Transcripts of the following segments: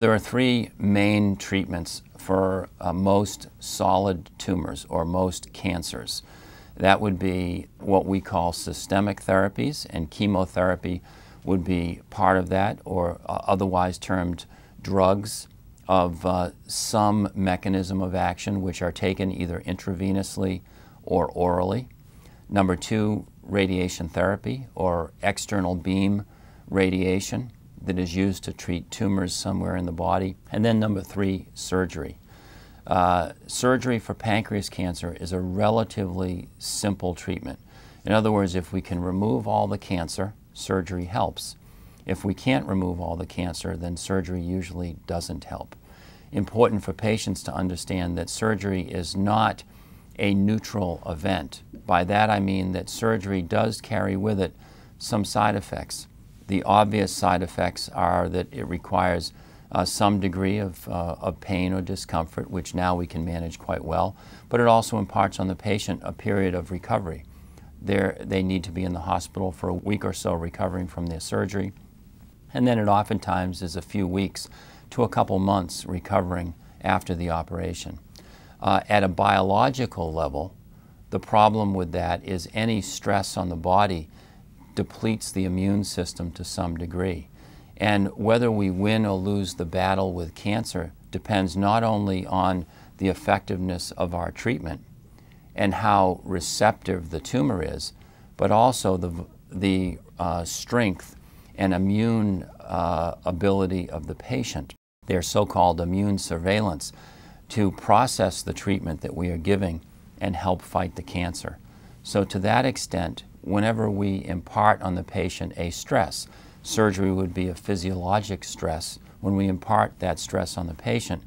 There are three main treatments for uh, most solid tumors or most cancers. That would be what we call systemic therapies, and chemotherapy would be part of that, or uh, otherwise termed drugs of uh, some mechanism of action, which are taken either intravenously or orally. Number two, radiation therapy or external beam radiation that is used to treat tumors somewhere in the body. And then number three, surgery. Uh, surgery for pancreas cancer is a relatively simple treatment. In other words, if we can remove all the cancer, surgery helps. If we can't remove all the cancer, then surgery usually doesn't help. Important for patients to understand that surgery is not a neutral event. By that I mean that surgery does carry with it some side effects. The obvious side effects are that it requires uh, some degree of, uh, of pain or discomfort, which now we can manage quite well, but it also imparts on the patient a period of recovery. They're, they need to be in the hospital for a week or so recovering from their surgery, and then it oftentimes is a few weeks to a couple months recovering after the operation. Uh, at a biological level, the problem with that is any stress on the body depletes the immune system to some degree. And whether we win or lose the battle with cancer depends not only on the effectiveness of our treatment and how receptive the tumor is, but also the, the uh, strength and immune uh, ability of the patient. Their so-called immune surveillance to process the treatment that we are giving and help fight the cancer. So to that extent, whenever we impart on the patient a stress, surgery would be a physiologic stress. When we impart that stress on the patient,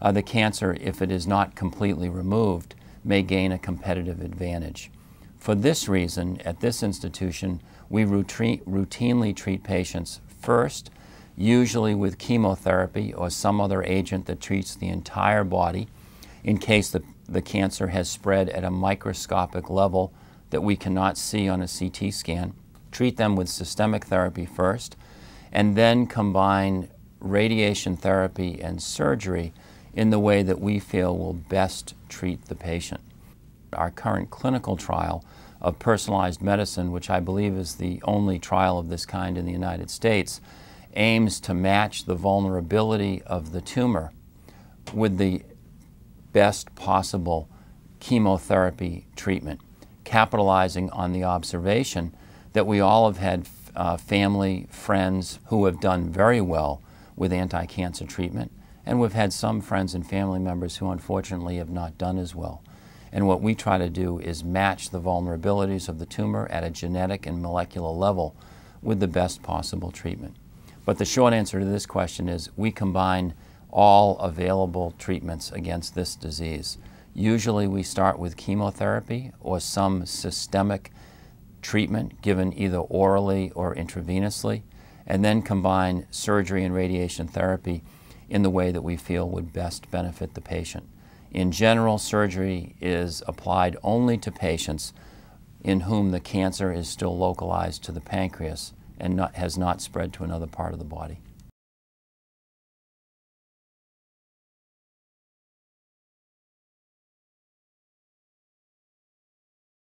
uh, the cancer, if it is not completely removed, may gain a competitive advantage. For this reason, at this institution, we routinely treat patients first, usually with chemotherapy or some other agent that treats the entire body in case the, the cancer has spread at a microscopic level that we cannot see on a CT scan, treat them with systemic therapy first, and then combine radiation therapy and surgery in the way that we feel will best treat the patient. Our current clinical trial of personalized medicine, which I believe is the only trial of this kind in the United States, aims to match the vulnerability of the tumor with the best possible chemotherapy treatment capitalizing on the observation that we all have had uh, family, friends who have done very well with anti-cancer treatment, and we've had some friends and family members who unfortunately have not done as well. And what we try to do is match the vulnerabilities of the tumor at a genetic and molecular level with the best possible treatment. But the short answer to this question is we combine all available treatments against this disease. Usually we start with chemotherapy or some systemic treatment given either orally or intravenously, and then combine surgery and radiation therapy in the way that we feel would best benefit the patient. In general, surgery is applied only to patients in whom the cancer is still localized to the pancreas and not, has not spread to another part of the body.